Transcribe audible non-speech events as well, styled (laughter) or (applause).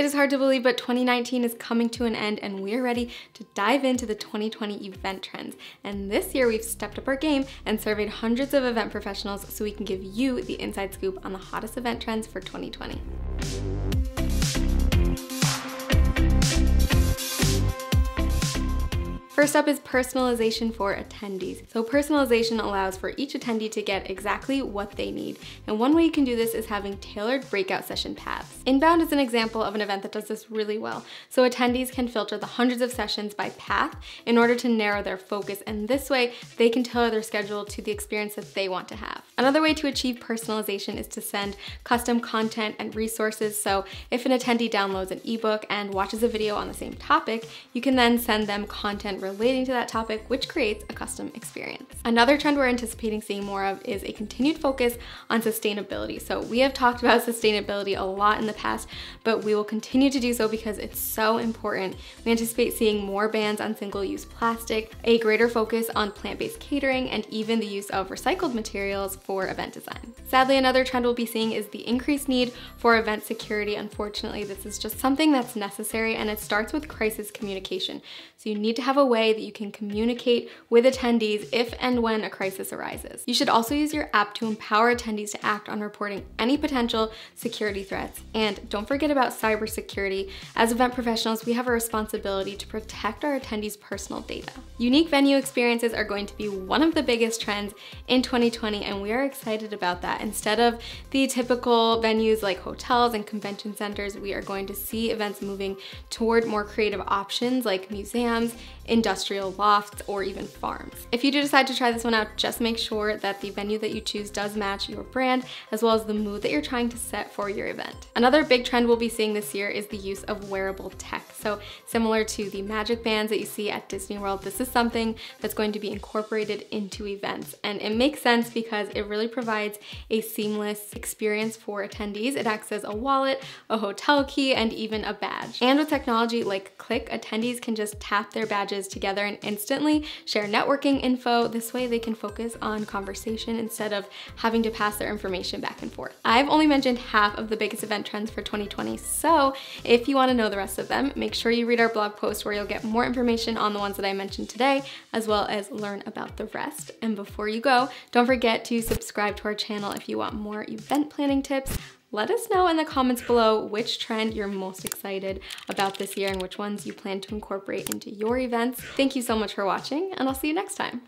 It is hard to believe, but 2019 is coming to an end and we're ready to dive into the 2020 event trends. And this year we've stepped up our game and surveyed hundreds of event professionals so we can give you the inside scoop on the hottest event trends for 2020. First up is personalization for attendees. So personalization allows for each attendee to get exactly what they need. And one way you can do this is having tailored breakout session paths. Inbound is an example of an event that does this really well. So attendees can filter the hundreds of sessions by path in order to narrow their focus. And this way they can tailor their schedule to the experience that they want to have. Another way to achieve personalization is to send custom content and resources. So if an attendee downloads an ebook and watches a video on the same topic, you can then send them content relating to that topic, which creates a custom experience. Another trend we're anticipating seeing more of is a continued focus on sustainability. So we have talked about (laughs) sustainability a lot in the past, but we will continue to do so because it's so important. We anticipate seeing more bans on single-use plastic, a greater focus on plant-based catering, and even the use of recycled materials for event design. Sadly, another trend we'll be seeing is the increased need for event security. Unfortunately, this is just something that's necessary and it starts with crisis communication. So you need to have a way that you can communicate with attendees if and when a crisis arises. You should also use your app to empower attendees to act on reporting any potential security threats. And don't forget about cybersecurity. As event professionals, we have a responsibility to protect our attendees' personal data. Unique venue experiences are going to be one of the biggest trends in 2020, and we are excited about that. Instead of the typical venues like hotels and convention centers, we are going to see events moving toward more creative options like museums, industrial lofts, or even farms. If you do decide to try this one out, just make sure that the venue that you choose does match your brand, as well as the mood that you're trying to set for your event. Another big trend we'll be seeing this year is the use of wearable tech. So similar to the magic bands that you see at Disney World, this is something that's going to be incorporated into events. And it makes sense because it really provides a seamless experience for attendees. It acts as a wallet, a hotel key, and even a badge. And with technology like Klik, attendees can just tap their badges together and instantly share networking info. This way they can focus on conversation instead of having to pass their information back and forth. I've only mentioned half of the biggest event trends for 2020, so if you wanna know the rest of them, make sure you read our blog post where you'll get more information on the ones that I mentioned today, as well as learn about the rest. And before you go, don't forget to subscribe to our channel if you want more event planning tips, let us know in the comments below which trend you're most excited about this year and which ones you plan to incorporate into your events. Thank you so much for watching and I'll see you next time.